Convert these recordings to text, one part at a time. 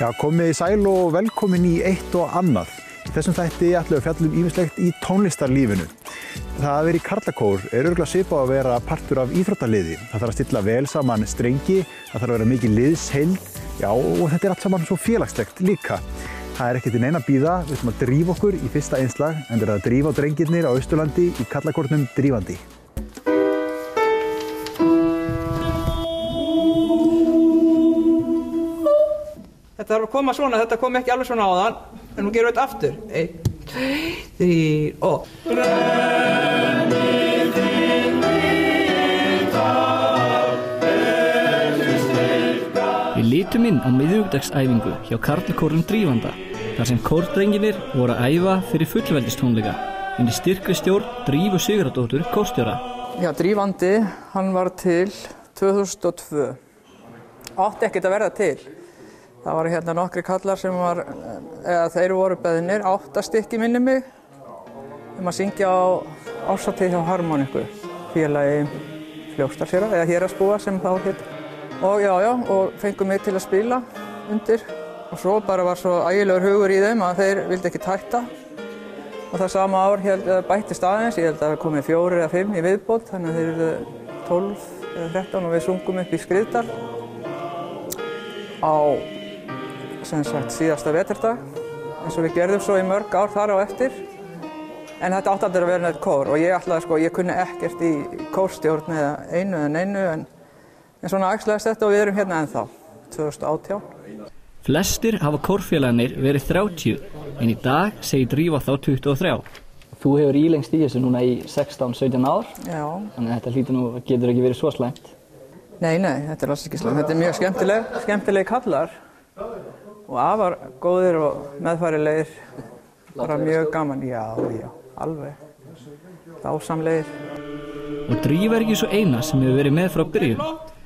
Já, komið í sæl og velkomin í eitt og annað. Í þessum þætti ætlum við að fjallum ímislegt í tónlistarlífinu. Það að vera í karlakór er örgulega svipað að vera partur af íþróttaliði. Það þarf að stilla vel saman strengi, það þarf að vera mikið liðsheild, já og þetta er allt saman svo félagslegt líka. Það er ekkert í neina býða, við ætlum að drífa okkur í fyrsta einslag, en við erum að drífa drengirnir á Austurlandi í karlakórnum Drífandi. Þetta þarf að koma svona, þetta kom ekki alveg svona á þann, en nú gerum við þetta aftur. Einn, tvei, þrýr og... Við lítum inn á miðjúgdagsæfingu hjá Karlkórum Drífanda þar sem kórdrenginir voru að æfa fyrir fullveldistónleika undir styrkri stjórn Drífu Sigurðardóttur kórstjóra. Já, Drífandi, hann var til 2002. Átti ekkert að verða til. Það var hérna nokkri kallar sem var, eða þeir voru beðinir, áttastykki minni mig, um að syngja á ásatið hjá Harmoniku, félagi fljóstarsýra, eða héraspúa sem þá hitt. Og já, já, og fengum mig til að spila undir og svo bara var svo ægilegur hugur í þeim að þeir vildi ekki tætta. Og það sama ár held, bættist aðeins, ég held að það komið fjóri eða fimm í viðbót, þannig að þeir eru 12 eða 13 og við sungum upp í Skriðdal á sagt síðasta veturdag eins og við gerðum svo í mörg ár þar á eftir. En þetta átti aldrei að vera neitt kór og ég ætlaði sko, ég kunni ekkert í kórstjórn eða einu en einu en, en svona ægslegast þetta og við erum hérna ennþá, 2018. Flestir hafa kórfélagarnir verið 30 en í dag segir Drífa þá 23. Þú hefur ílengst í þessu núna í 16-17 ár Já. þannig að þetta hlýtur nú, getur ekki verið svo slæmt. Nei, nei, þetta er alls ekki slæmt. Þetta er mjög skemmtileg, skemmtilegi kallar og afar góðir og meðfærilegir. Bara mjög gaman, já, já, alveg. Dásamlegir. Og Drífa er ekki svo eina sem hefur verið með frá byrjun.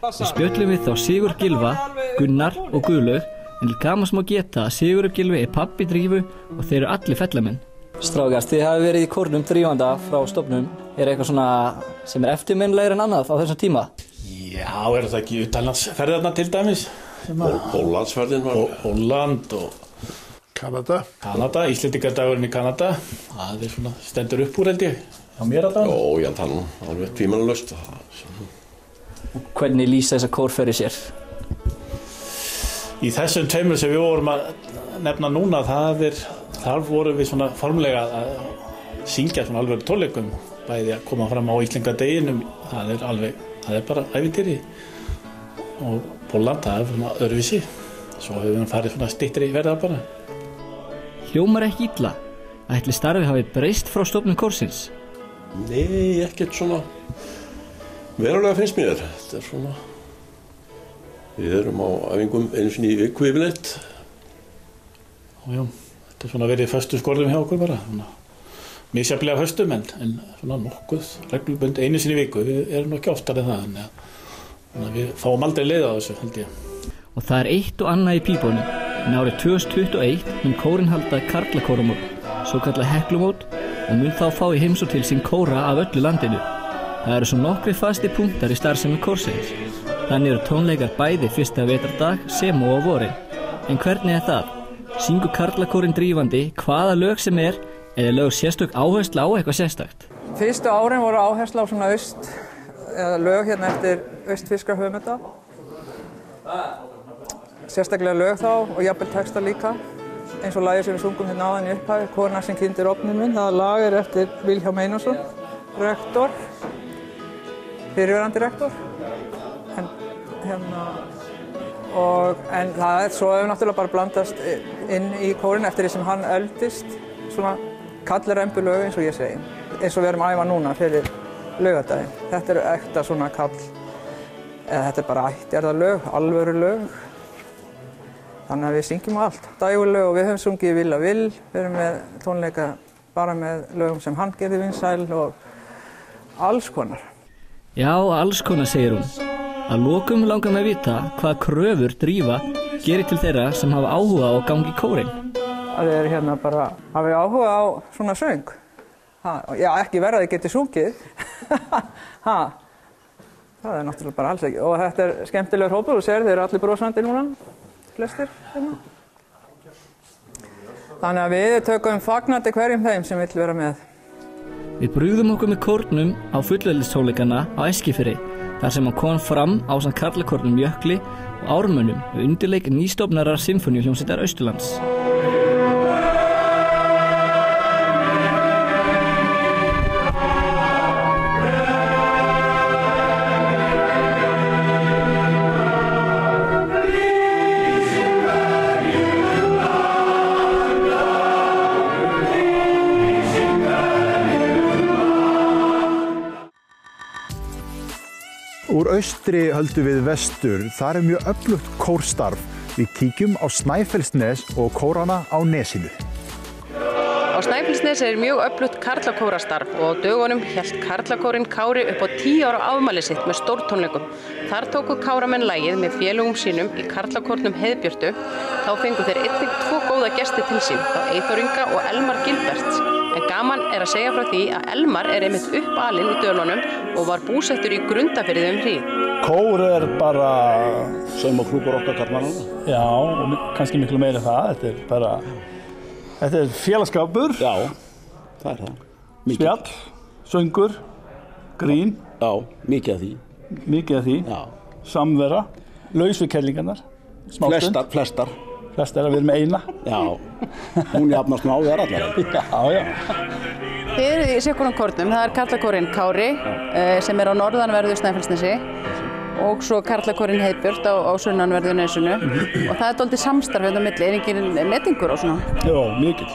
Við spjöllum við þá Sigur Gilva, Gunnar og Guðlaug en til gaman sem að geta að Sigur Gilvi er pappi Drífu og þeir eru allir fellamenn. Strákast, þið hafi verið í kórnum Drífanda frá stofnum. Er eitthvað svona sem er eftirminnlegir en annað á þessum tíma? Já, er það ekki utanlandsferðarna til dæmis? Hólandsferðin var Hóland og Kanada. Kanada, Íslendingardagurinn í Kanada. Það er svona, stendur upp úr held ég, á mér að Jó, ég tann alveg tvímanalöst. Hvernig lýsa þessa kórferði sér? Í þessum tveimur sem við vorum að nefna núna, það er, þar vorum við svona formlega að syngja svona alveg tónleikum. Bæði að koma fram á Íslingadeginum, það er alveg, það er bara æfintýri. Og Póland, það er svona öðruvísi. Svo hefur við farið svona stittri verða bara. Hljómar ekki illa. Ætli starfi hafi breyst frá stofnum kórsins. Nei, ekkert svona verulega finnst mér. Þetta er svona, við erum á æfingum einu sinni í viku yfirleitt. Og já, þetta er svona verið föstum skorðum hjá okkur bara. Svona, misjaflega föstum en, en svona nokkuð reglubund einu sinni í viku. Við erum nú ekki oftar en það. En, ja, þannig að við fáum aldrei leið á þessu held ég. Og það er eitt og annað í pípunum. En árið 2021 mun kórin halda karlakóramót, svo kallað heklumót og mun þá fá í heimsó til sín kóra af öllu landinu. Það eru svo nokkri fasti punktar í starfsemi kórsins. Þannig eru tónleikar bæði fyrsta vetardag sem og á vorin. En hvernig er það? Syngur karlakórin drífandi hvaða lög sem er eða lög sérstök áhersla á eitthvað sérstakt? Fyrstu árin voru áhersla á svona aust, eða lög hérna eftir austfiskar höfumetta. Sérstaklega lög þá og jafnvel texta líka. Eins og lagið sem við sungum hérna áðan í upphæfi, Kona sem kynntir opnum minn. Það lag er eftir Vilhjálm Einarsson, rektor, fyrirverandi rektor. En, hérna, og, en það er svo hefur náttúrulega bara blandast inn í kórin eftir því sem hann öldist. Svona kallrembu lög eins og ég segi. Eins og við erum æfa núna fyrir laugadaginn. Þetta eru ekta svona kall, eða þetta er bara ættjarða lög, alvöru lög. Þannig að við syngjum allt, dægulög og við höfum sungið Vil að Vil, við erum með tónleika bara með lögum sem hann gerði vinsæl og alls konar. Já, alls konar segir hún. Að lokum langar með að vita hvað kröfur drífa gerir til þeirra sem hafa áhuga á að gangi kórin. Það er hérna bara, hafið áhuga á svona söng. Ha, já, ekki verða að þið geti sungið. ha, það er náttúrulega bara alls ekki. Og þetta er skemmtilegur hópur, þú sér, þeir eru allir brosandi núna, flestir hérna. Þannig að við tökum fagnandi hverjum þeim sem vill vera með. Við brúðum okkur með kórnum á fullveldistóleikana á Eskifyrri þar sem hann kom fram á samt karlakornum Jökli og Ármönnum við undirleik nýstofnarar Symfóníuljómsveitar Austurlands. Austri höldum við vestur. Það er mjög öflugt kórstarf. Við kíkjum á Snæfellsnes og kórana á Nesinu. Á Snæfellsnes er mjög öflutt karlakórastarf og á dögunum held karlakórin Kári upp á tíu ára afmæli sitt með stórtónleikum. Þar tóku Káramenn lægið með félögum sínum í karlakórnum Heiðbjörtu. Þá fengu þeir einnig tvo góða gesti til sín, þá Eithor Inga og Elmar Gilberts. En gaman er að segja frá því að Elmar er einmitt uppalinn í dölunum og var búsettur í grundafyrðum hríð. Kór er bara, Saum og klúpur okkar karlmannana. já, og kannski miklu meira en það. Þetta er bara, þetta er félagskapur, Já, það er það. spjall, söngur, grín, Já, mikið af því. mikið af því, Já. samvera, laus við kellingarnar, smástund, Flestar, flestar. flestar að við erum eina. Já, hún jafnast nú á þér allar. Já, já. Þið eruð í sikkunum kórnum, það er karlakórin Kári eh, sem er á norðanverðu Snæfellsnesi og svo karlakórin Heiðbjörn á, á sunnanverðu Nesunu og það er doldið samstarf hérna á milli, er engin metingur og svona? Já, mikill.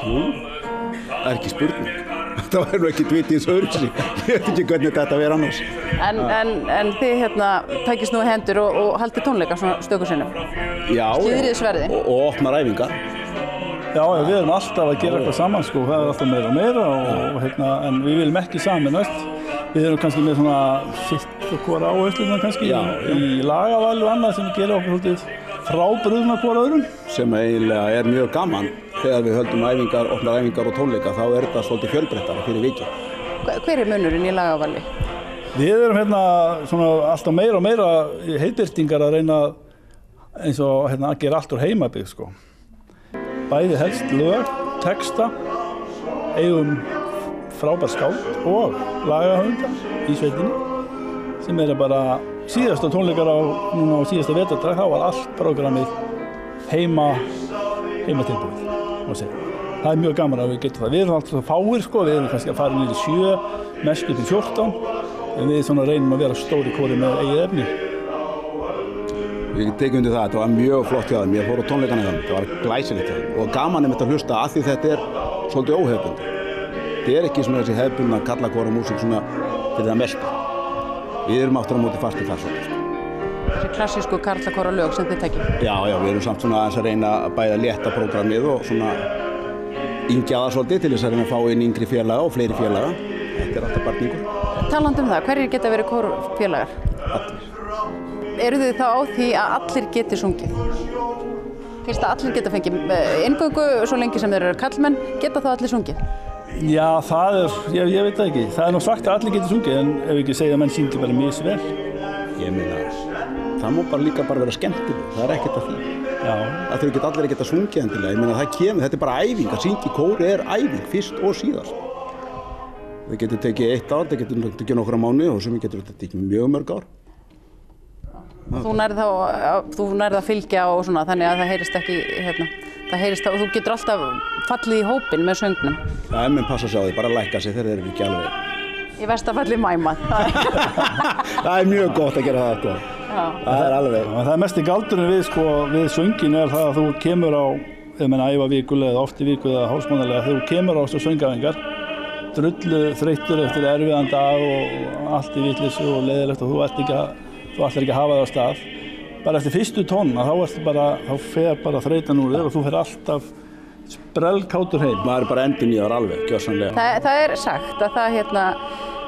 Það er ekki spurning. Það var nú ekki dvitið í sögursi. Ég veit ekki hvernig þetta verður annars. En, en, en þið hérna tækist nú hendur og, og haldið tónleika svona stöku sinnum. Já, og, og opnar æfingar. Já, já, við erum alltaf að gera eitthvað saman, sko, það er alltaf meira og meira og, og hérna, en við viljum ekki saminast. Við erum kannski með svona sitt og hvora áhersluðna kannski Já, í, í lagaval og annað sem gerir okkur svolítið frábröðna hvora öðrum. sem eiginlega er mjög gaman þegar við höldum æfingar, opnar æfingar og tónleika þá er þetta svolítið fjölbreyttara fyrir vikið. Hver- er munurinn í lagavalli? Við erum hérna svona alltaf meira og meira heitbyrtingar að reyna eins og hérna að gera allt úr heimabygg sko. Bæði helst lög, texta, eigum frábær skáld og lagahönda í sveitinni sem er bara síðasta tónleikar á, núna á síðasta vetardag þá var allt programmið heima heima tilbúið segja. Það er mjög gaman að við getum það. Við erum alltaf fáir sko, við erum kannski að fara niður í sjö, mest upp í 14 en við reynum að vera stóri kóri með eigið efni. Við tekjum undir það, þetta var mjög flott hjá þeim, ég fór á tónleikana hjá þeim, þetta var glæsilegt hjá þeim og gaman er þetta að hlusta að því þetta er svolítið óhefbundi. Þetta er ekki svona þessi hefbundna kallakóra músík svona fyrir það mesta. Við erum áttur á móti fasti þar svolítið. Þessi klassísku karlakóra lög sem þið tekjum. Já, já, við erum samt svona aðeins að reyna að bæða létta prógramið og svona yngja það svolítið til þess að reyna að fá inn yngri félaga og fleiri félaga. Þetta er alltaf barningur. Talandi um það, hverjir geta verið kórfélagar? Allir. Eru þið þá á því að allir geti sungið? Fyrst að allir geta fengið inngöngu svo lengi sem þeir eru kallmenn, geta þá allir sungið? Já, það er, ég, ég veit það ekki. Það er nú sagt að allir getur sungið en ef við ekki segja að menn syngi bara mjög vel. Ég meina, það má bara líka bara vera skemmtileg, það er ekkert að því. Já, að þau geta allir að sungja endilega, ég meina það kemur, þetta er bara æfing, að syngja í kóri er æfing, fyrst og síðast. Það getur tekið eitt ár, það getur tekið nokkra mánu og sem getur þetta tekið mjög mörg ár. Þú nærð þá, þú nærð að fylgja og svona þannig að það heyrist ekki, hérna, það heyrist þá, þú getur alltaf fallið í hópin með söngnum. Það er með passa að sjá því, bara lækka sig þegar þeir eru ekki alveg. Í vestafalli mæmað. það er mjög gott að gera það, sko. Það er alveg. og það er mest í galdurinn við, sko, við söngin er það að þú kemur á, ef menn æfa vikulega eða oft í viku eða hálsmánalega, þegar þú kemur á þessu söngafingar, drullu þreyttur eftir erfiðan dag og allt í vitleysu og leiðilegt og þú ert ekki að, þú ætlar ekki að hafa það á stað. Bara eftir fyrstu tónna þá ertu bara, þá fer bara þreytan úr þér og þú fer alltaf sprellkátur heim. Maður er bara endur nýjar alveg, gjörsanlega. Það, það er sagt að það hérna,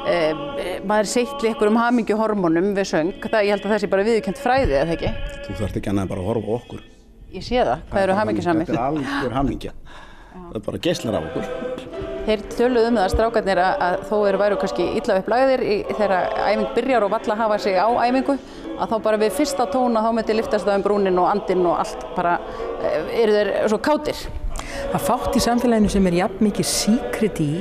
e, maður seittli ykkur um hamingjuhormónum við söng, það, ég held að það sé bara viðkjönd fræði eða ekki? Þú þarft ekki annað bara að horfa á okkur. Ég sé það, hvað eru hamingjusamir? Þetta er algjör hamingja. Það er bara geislar af okkur. Þeir töluðu um það að strákarnir að, að þó eru væru kannski illa upplagðir í, þegar æfing byrjar og valla hafa sig á æfingu að þá bara við fyrsta tóna þá myndi liftast það um brúnin og andin og allt bara eh, eru þeir svo kátir. Það fátt í samfélaginu sem er jafn mikið síkrit í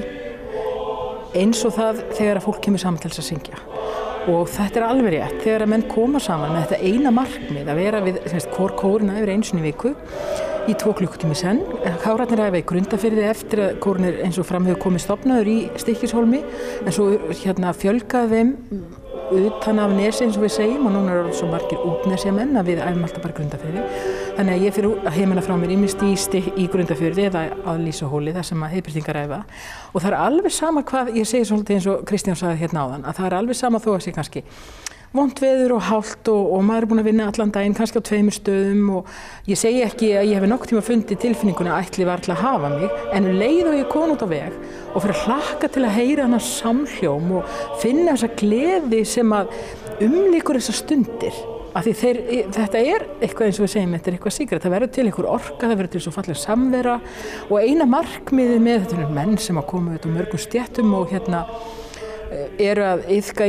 eins og það þegar að fólk kemur saman til þess að syngja. Og þetta er alveg rétt, þegar að menn koma saman með þetta eina markmið að vera við hvort kóruna yfir einsunni viku í tvo klukkutími senn. Kárarnir hafa í grundafyrði eftir að kórun er eins og fram hefur komið stopnaður í Stikishólmi en svo hérna fjölgaði þeim utan af nesi eins og við segjum og núna eru svo margir útnesja menn að við æfum alltaf bara grundafyrði. Þannig að ég fyrir að heimina frá mér ímist í, í grundafyrði eða að Lísahóli þar sem að heilbyrtingar æfa og það er alveg sama hvað, ég segi svolítið eins og Kristján sagði hérna áðan, að það er alveg sama þó að sé kannski vond veður og hált og, og maður er búin að vinna allan daginn kannski á tveimur stöðum og ég segi ekki að ég hef nokk tíma fundið tilfinninguna að ætli var til að hafa mig en um leið og ég kom út á veg og fyrir að hlakka til að heyra hana samhljóm og finna þessa gleði sem að umlíkur þessa stundir þeir, þetta er eitthvað eins og við segjum þetta er eitthvað síkra, það verður til einhver orka það verður til svo fallega samvera. Og eina markmiði með þetta er menn sem að koma út á mörgum stjættum og hérna eru að yfka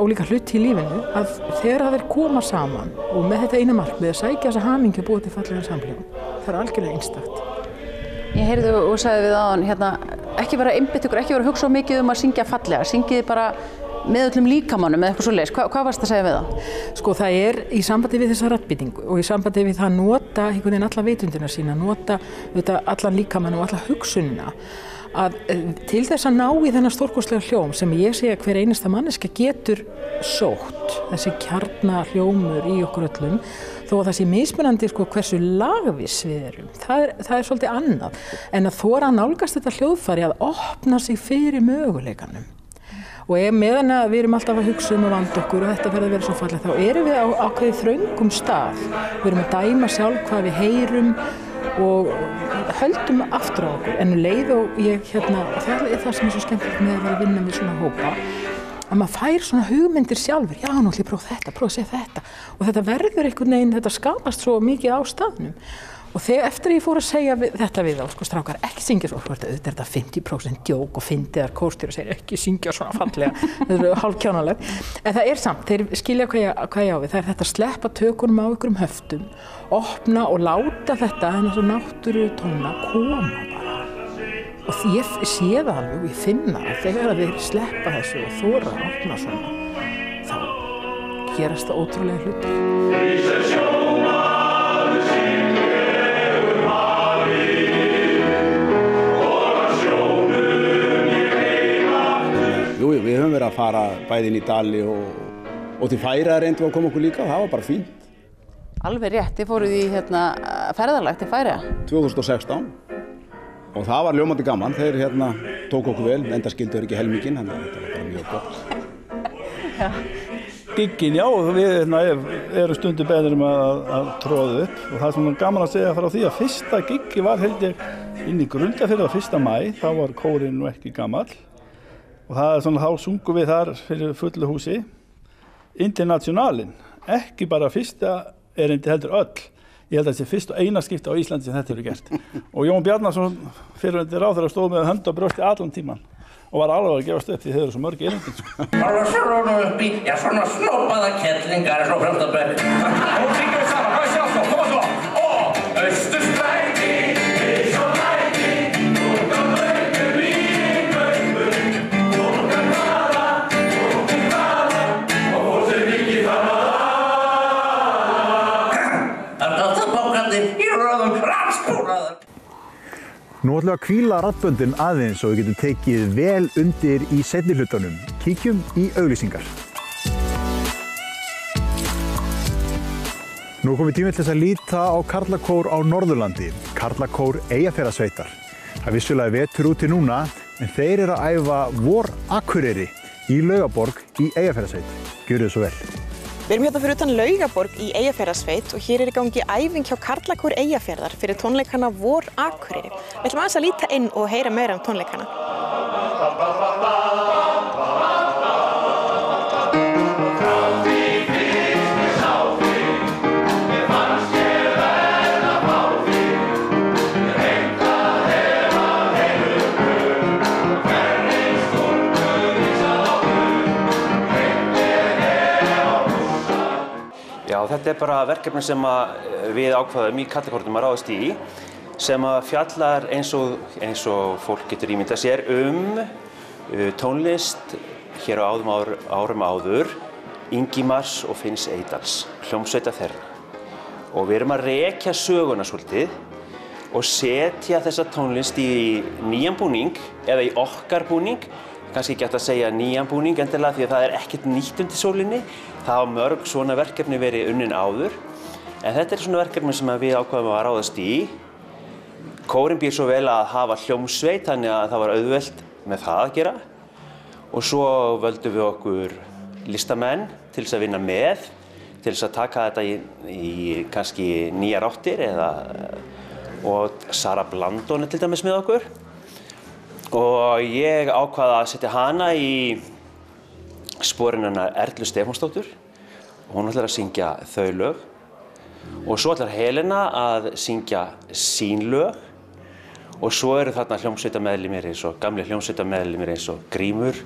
ólíka hluti í lífinu að þegar það er koma saman og með þetta eina markmið að sækja þessa hamingi og búið til fallega samlífum það er algjörlega einstakt. Ég heyrði og sagði við aðan hérna, ekki vera einbitt ykkur, ekki vera hugsa mikið um að syngja fallega, syngiði bara með öllum líkamannum eða eitthvað svo leiðis. Hva, hvað varst það að segja við það? Sko það er í sambandi við þessa rættbyttingu og í sambandi við það að nota einhvern veginn alla veitundina sína, nota allan líkamann og alla hugsunina að eh, til þess að ná í þennan stórkostlega hljóm sem ég segja hver einasta manneska getur sótt þessi kjarnar hljómur í okkur öllum þó að það sé mismunandi sko, hversu lagvis við erum það er, það er svolítið annað en að þóra nálgast þetta hljóðfari að opna sig fyrir möguleikanum og ef meðan við erum alltaf að hugsa um að vanda okkur og þetta verður að vera svo fallið þá erum við á ákveði þraungum stað. Við erum að dæma sjálf hvað við heyrum og höldum aftur á okkur. En um leið og ég hérna, það er það sem er svo skemmtilegt með að vera að vinna með svona hópa að maður fær svona hugmyndir sjálfur. Já, nú ætlum ég að prófa þetta, prófa að segja þetta. Og þetta verður einhvern veginn, þetta skapast svo mikið á staðnum og þegar eftir ég fór að segja við, þetta við á sko strákar, ekki syngja svo, auðvitað er þetta 50% djók og fyndiðar kórstjóri og segir ekki syngja svona fallega, þetta er hálf kjánaleg en það er samt, þeir skilja hvað ég, hvað ég á við það er þetta að sleppa tökunum á ykkurum höftum opna og láta þetta hennar svo náttúru tóna koma bara. Og ég sé það alveg og ég finna að þegar þeir sleppa þessu og þóra að opna svona þá gerast það ótrúlega hlutur við höfum verið að fara bæðin í Dali og, og til færa reyndum að koma okkur líka, það var bara fínt. Alveg rétt, þið fóruð í hérna, ferðarlag til færa? 2016 og það var ljómandi gaman, þeir hérna tók okkur vel, enda skildur ekki helmingin, þannig að þetta var bara mjög gott. Ja. Giggin, já, við hérna, erum stundu beður um að, að tróða upp og það er svona gaman að segja frá því að fyrsta giggi var held ég inn í Grundafjörðu á fyrsta mæ, þá var kórin nú ekki gammal og það er svona, þá sungum við þar fyrir fullu húsi. Internationalin, ekki bara fyrsta erindi heldur öll. Ég held að þetta er fyrst og eina skipta á Íslandi sem þetta eru gert. Og Jón Bjarnarsson fyrir þetta ráður að stóð með hönd á brösti allan tíman og var alveg að gefast upp því þau eru svo mörg erindi. Það var svona upp í, já svona snoppaða kettlingar svo fremst að berri og syngjum við saman, hvað sjá svo, ætlum að kvíla rattböndin aðeins og við getum tekið vel undir í setni hlutunum. Kíkjum í auglýsingar. Nú komum við tímið til þess að líta á Karlakór á Norðurlandi, Karlakór Eyjafjörðarsveitar. Það vissulega vetur úti núna, en þeir eru að æfa vor Akureyri í Laugaborg í Eyjafjörðarsveit. Gjör þið svo vel. Við erum hérna fyrir utan Laugaborg í Eyjafjörðarsveit og hér er í gangi æfing hjá Karlakór Eyjafjörðar fyrir tónleikana Vor Akureyri. Við ætlum aðeins að líta inn og heyra meira um tónleikana. Já, þetta er bara verkefni sem við ákvaðum í Kallakortum að ráðast í sem að fjallar eins og, eins og fólk getur ímyndað sér um uh, tónlist hér á áðum ár, árum áður Ingimars og Finns Eidals, hljómsveita þeirra. Og við erum að rekja söguna svolítið og setja þessa tónlist í nýjan búning eða í okkar búning kannski ekki hægt að segja nýjan búning endilega því að það er ekkert nýtt undir sólinni. Það hafa mörg svona verkefni verið unnin áður. En þetta er svona verkefni sem við ákvaðum að ráðast í. Kórin býr svo vel að hafa hljómsveit þannig að það var auðvelt með það að gera. Og svo völdum við okkur listamenn til þess að vinna með til þess að taka þetta í, í kannski nýjar áttir eða og Sara Blandón er til dæmis með okkur og ég ákvaða að setja hana í sporin hennar Erlu Stefánsdóttur. Og hún ætlar að syngja þau lög. Og svo ætlar Helena að syngja sín lög. Og svo eru þarna hljómsveitameðlimir eins og gamli hljómsveitameðlimir eins og Grímur,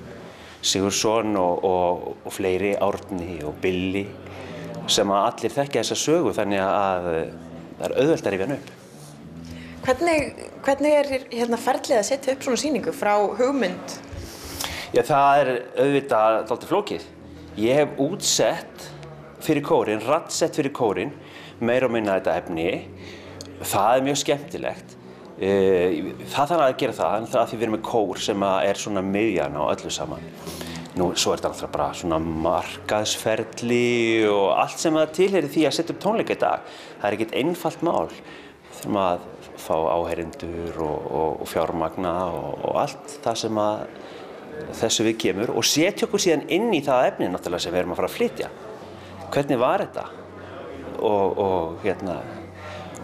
Sigursson og, og, og fleiri, Árni og Billy sem að allir þekkja þessa sögu þannig að það er auðvelt að rifja hann upp. Hvernig, hvernig er hérna ferlið að setja upp svona síningu frá hugmynd? Já, það er auðvitað alltaf flókið. Ég hef útsett fyrir kórin, rattsett fyrir kórin, meira og minna þetta efni. Það er mjög skemmtilegt. Það þarf að gera það, en það að því við erum með kór sem er svona miðjan á öllu saman. Nú, svo er þetta alltaf bara svona markaðsferli og allt sem það tilherir því að setja upp tónleika í dag. Það er ekkert einfalt mál. Þurfum að fá áherindur og, og, og fjármagna og, og allt það sem að þessu við kemur og setja okkur síðan inn í það efni náttúrulega sem við erum að fara að flytja. Hvernig var þetta? Og hérna,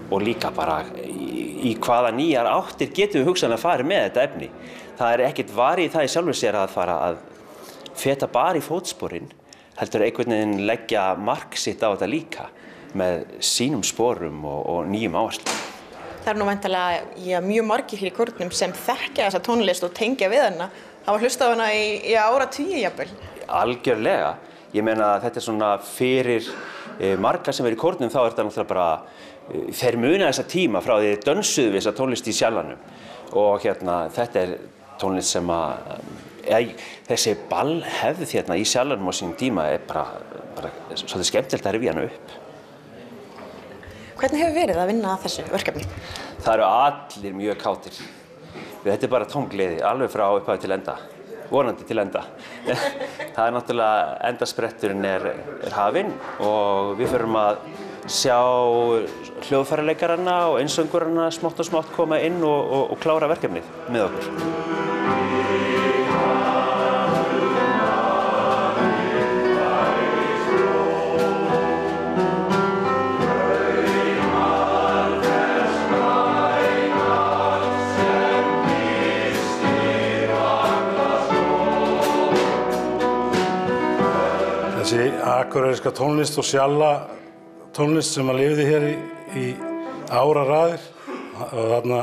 og líka bara í, í hvaða nýjar áttir getum við hugsanlega að fara með þetta efni. Það er ekkert varið það í sjálfur sér að fara að feta bara í fótsporin heldur einhvern veginn leggja mark sitt á þetta líka með sínum sporum og, og nýjum áherslu. Það er nú vantilega mjög margir hér í kórnum sem þekkja þessa tónlist og tengja við hana. Það var hlustað hana í, í ára tíu jafnvel. Algjörlega. Ég meina að þetta er svona fyrir e, marga sem er í kórnum þá er þetta náttúrulega bara e, þeir muna þessa tíma frá því þeir dönsuðu við þessa tónlist í sjálfanum og hérna þetta er tónlist sem að eða, þessi ballhefð hérna í sjálfanum á sínum tíma er bara, bara svolítið skemmtilegt að rifja hana upp. Hvernig hefur verið að vinna að þessu verkefni? Það eru allir mjög kátir. Þetta er bara tóngliði, alveg frá upphæðu til enda. Vonandi til enda. það er náttúrulega, endaspretturinn er, er hafinn og við förum að sjá hljóðfærarleikarana og einsöngurana smátt og smátt koma inn og, og, og klára verkefnið með okkur. Akureyriska tónlist og sjalla tónlist sem að lifiði hér í, í ára raðir og, þarna,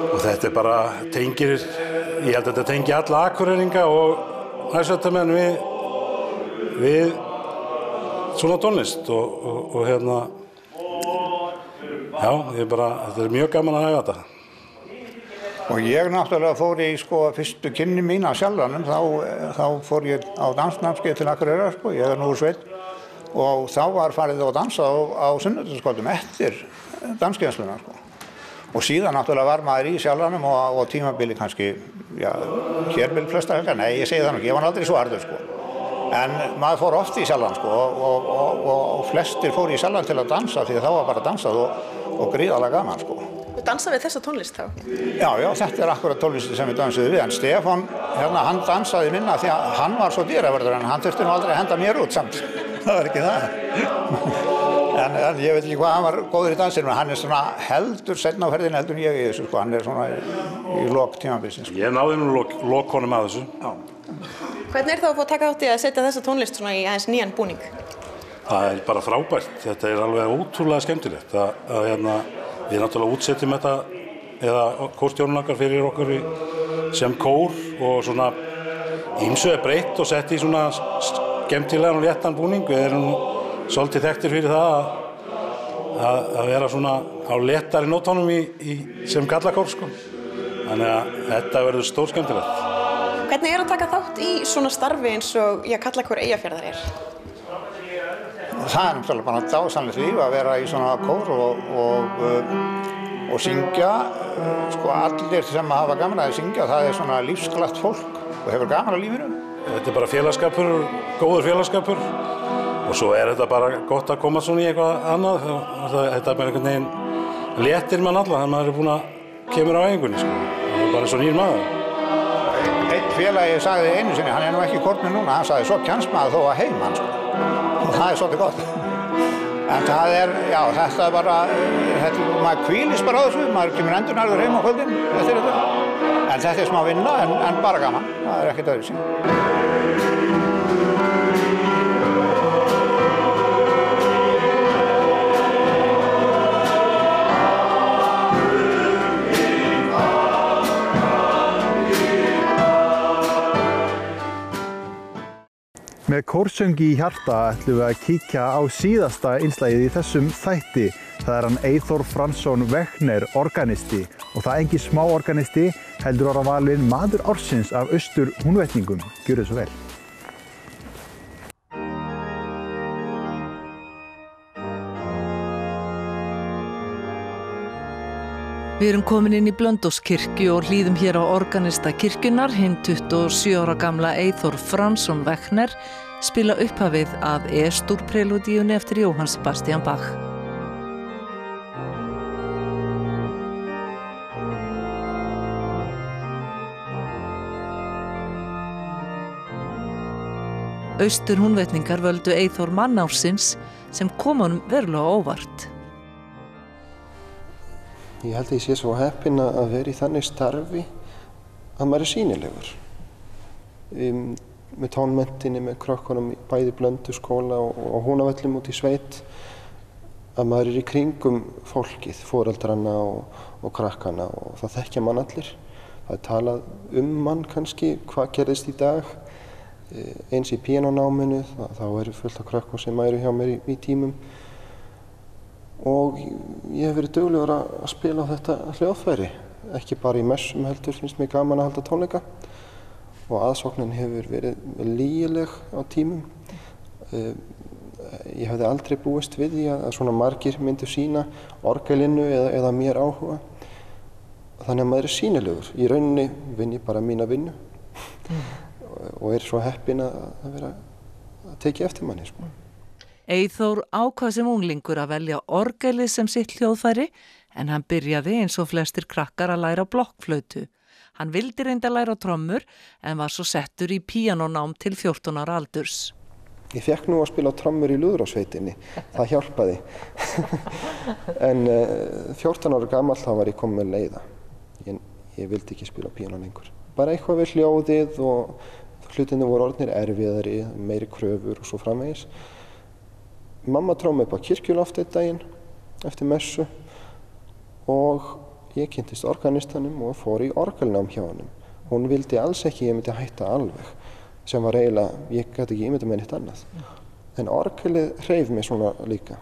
og þetta er bara tengir, ég held að þetta tengi alla akureyringa og nærsveitamenn við, við svona tónlist og, og, og hérna, já, ég bara, þetta er mjög gaman að hafa þetta. Og ég náttúrulega fór í sko fyrstu kynni mín að sjálfanum, þá, þá fór ég á dansnámskeið til Akureyrar sko, ég er nú úr sveit og þá var farið að dansa á, á sunnudagskvöldum eftir danskeiðansluna sko. Og síðan náttúrulega var maður í sjálfanum og, og tímabili kannski, já, hérbil flesta helgar, nei ég segi það nokkuð, ég var aldrei svo harður sko. En maður fór oft í sjálfan sko og, og, og flestir fór í sjálfan til að dansa því þá var bara dansað og gríðalega gaman sko. Þú dansaði við þessa tónlist þá? Já, já, þetta er akkurat tónlisti sem við dansuðum við, en Stefán, hérna, hann dansaði minna því að hann var svo dýraverður en hann þurfti nú aldrei að henda mér út samt. það var ekki það. en, en ég veit ekki hvað, hann var góður í dansinu, en hann er svona heldur setna á ferðinu heldur en ég í þessu, sko, hann er svona í, í lok tímabilsins. Sko. Ég náði nú lok, lokonum að þessu. Já. Hvernig er það að fá að taka þátt í að setja þessa tónlist svona í aðeins nýjan búning? Það er bara frábært, þetta er alveg ótrúlega skemmtilegt. Það, að, hérna, við náttúrulega útsetjum þetta eða kórstjónunakar fyrir okkur sem kór og svona ímsu er breytt og sett í svona skemmtilegan og léttan búning. Við erum svolítið þekktir fyrir það að, að, að vera svona á letari nótónum í, í, sem gallakór sko. Þannig að þetta verður stór skemmtilegt. Hvernig er að taka þátt í svona starfi eins og ég kalla hver eigafjörðar er? Það er náttúrulega bara dásanlegt líf að vera í svona kór og, og, uh, og syngja. Uh, sko allir sem hafa gaman að syngja, það er svona lífsglatt fólk og hefur gaman að lífinu. Þetta er bara félagskapur, góður félagskapur og svo er þetta bara gott að koma svona í eitthvað annað. Þetta er bara einhvern veginn léttir mann alla þannig að maður er búin að kemur á eigingunni sko. Það er bara og nýr maður. Eitt félagi sagði einu sinni, hann er nú ekki kort með núna, hann sagði svo kjans maður þó að heimann sko. Það er svolítið gott. En það er, já, þetta er bara, þetta, maður kvílist bara á þessu, maður kemur endurnarður heim á kvöldin eftir þetta. En þetta er smá vinna, en, en bara gaman, það er ekkert öðru sín. Með kórsöngi í hjarta ætlum við að kíkja á síðasta einslægið í þessum þætti. Það er hann Eithor Fransson Vegner, organisti og það er engi smá organisti heldur ára valin maður ársins af austur húnvetningum. Gjör þið svo vel. Við erum komin inn í Blöndóskirkju og hlýðum hér á organista kirkjunar, hinn 27 ára gamla Eithor Fransson Vegner, spila upphafið að E-stúr preludíunni eftir Jóhann Sebastian Bach. Austur húnvetningar völdu Eithor mannársins sem kom honum verulega óvart. Ég held að ég sé svo heppin að vera í þannig starfi að maður er sínilegur. Um, með tónmentinni, með krökkunum bæði blöndu skóla og, og húnavöllum út í sveit að maður er í kringum fólkið, foreldrana og, og krakkana og það þekkja mann allir. Það er talað um mann kannski, hvað gerðist í dag, eins í píanónáminu, þá eru fullt af krökkum sem eru hjá mér í, í tímum og ég hef verið duglegur að spila á þetta hljóðfæri ekki bara í messum heldur finnst mér gaman að halda tónleika og aðsóknin hefur verið lígileg á tímum ég hefði aldrei búist við því að svona margir myndu sína orgelinu eða, eða mér áhuga þannig að maður er sínilegur í rauninni vinn ég bara mína vinnu mm. og er svo heppin að, að vera að tekið eftir manni sko. Eithór ákvað sem unglingur að velja orgelið sem sitt hljóðfæri en hann byrjaði eins og flestir krakkar að læra blokkflötu. Hann vildi reynda læra trommur en var svo settur í píanónám til 14 ára aldurs. Ég fekk nú að spila trommur í Lúðrásveitinni, það hjálpaði. en uh, 14 ára gammal þá var ég komið með leiða. Ég, ég vildi ekki spila píanó lengur. Bara eitthvað við hljóðið og hlutinu voru orðnir erfiðari, meiri kröfur og svo framvegis. Mamma tróð mig upp á kirkjuloft einn daginn eftir messu og ég kynntist organistanum og fór í orgelnám hjá hann. Hún vildi alls ekki ég myndi hætta alveg sem var eiginlega, ég gæti ekki ímynda með neitt annað. En orgelið hreyf mig svona líka.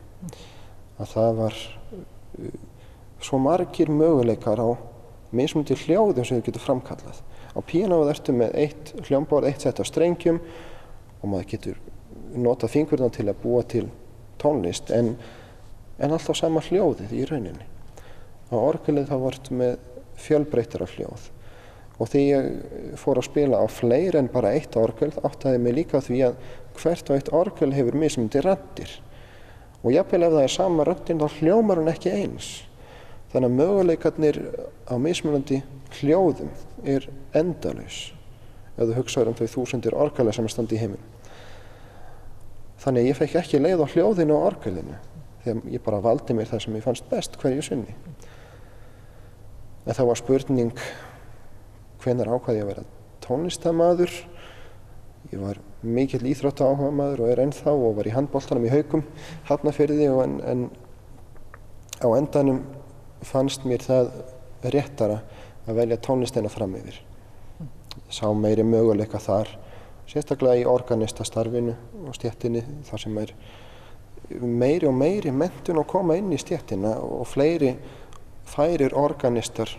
Að það var uh, svo margir möguleikar á mismundi hljóðum sem þú getur framkallað. Á píanóið ertu með eitt hljómborð, eitt sett á strengjum og maður getur notað fingurna til að búa til tónlist en, en alltaf sama hljóðið í rauninni. Á orgelið þá vartu með fjölbreytara hljóð og því ég fór að spila á fleiri en bara eitt orgel áttaði mig líka því að hvert og eitt orgel hefur mismundi rattir og jafnvel ef það er sama rattin þá hljómar hann ekki eins. Þannig að möguleikarnir á mismunandi hljóðum er endalus ef þú hugsaður um þau þúsundir orgela sem er standi í heiminn. Þannig að ég fekk ekki leið á hljóðinu og orgelinu þegar ég bara valdi mér það sem ég fannst best hverju sunni. En það var spurning hvenar ákvaði ég að vera tónlistamadur. Ég var mikill íþrótta áhuga maður og er ennþá og var í handbóltanum í haugum hafnafyrði og en, en á endanum fannst mér það réttara að velja tónlistina fram yfir. Sá meiri möguleika þar sérstaklega í organistastarfinu og stjættinni þar sem er meiri og meiri mentun að koma inn í stjættina og fleiri færir organistar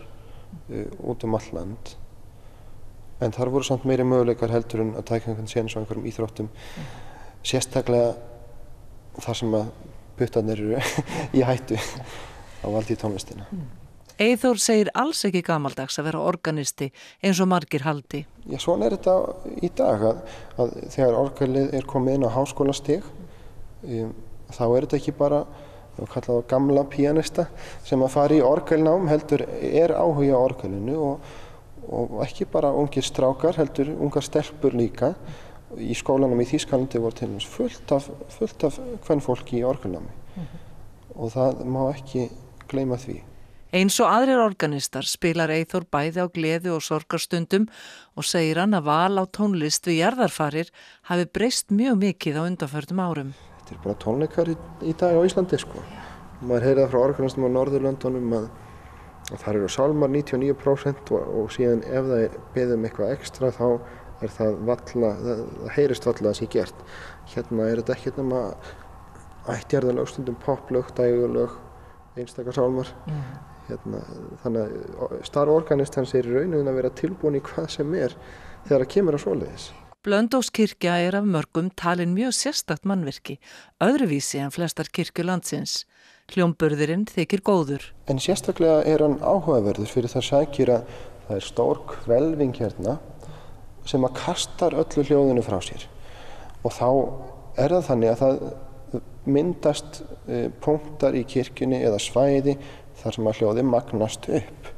uh, út um all land. En þar voru samt meiri möguleikar heldur en að tækja einhvern séns á einhverjum íþróttum. Sérstaklega þar sem að puttarnir eru í hættu á valdi tónlistina. Eithór segir alls ekki gamaldags að vera organisti eins og margir haldi. Já, svona er þetta í dag að, að þegar orgelið er komið inn á háskólastig um, þá er þetta ekki bara kallað gamla pianista sem að fara í orgelnám heldur er áhuga á orgelinu og, og ekki bara ungir strákar heldur ungar stelpur líka í skólanum í Þýskalandi voru til dæmis fullt af, fullt af hvern fólki í orgelnámi mm -hmm. og það má ekki gleyma því. Eins og aðrir organistar spilar Eithor bæði á gleði og sorgarstundum og segir hann að val á tónlist við jarðarfarir hafi breyst mjög mikið á undanförtum árum. Þetta er bara tónleikar í, í dag á Íslandi sko. Maður heyrða frá organistum á Norðurlöndunum að, að það eru sálmar 99% og, og síðan ef það beðum eitthvað ekstra þá er það valla, það, það heyrist valla að sé gert. Hérna er þetta ekkert nema ættjarðalög, stundum poplög, dægulög, einstakar sálmar. Mm. Hérna, þannig að starforganist hans er í rauninu að vera tilbúin í hvað sem er þegar það kemur á svoleiðis. Blöndóskirkja er af mörgum talin mjög sérstakt mannverki, öðruvísi en flestar kirkju landsins. Hljómburðurinn þykir góður. En sérstaklega er hann áhugaverður fyrir það sækir að það er stór kvelving hérna sem að kastar öllu hljóðinu frá sér. Og þá er það þannig að það myndast eh, punktar í kirkjunni eða svæði þar sem að hljóði magnast upp.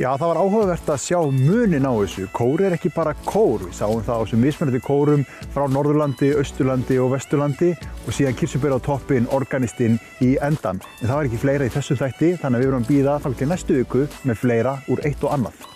Já, það var áhugavert að sjá munin á þessu. Kór er ekki bara kór. Við sáum það á þessum mismunandi kórum frá Norðurlandi, Östurlandi og Vesturlandi og síðan Kirsubur á toppin, organistinn í endan. En það var ekki fleira í þessu þætti, þannig að við verum að býða þá til næstu viku með fleira úr eitt og annað.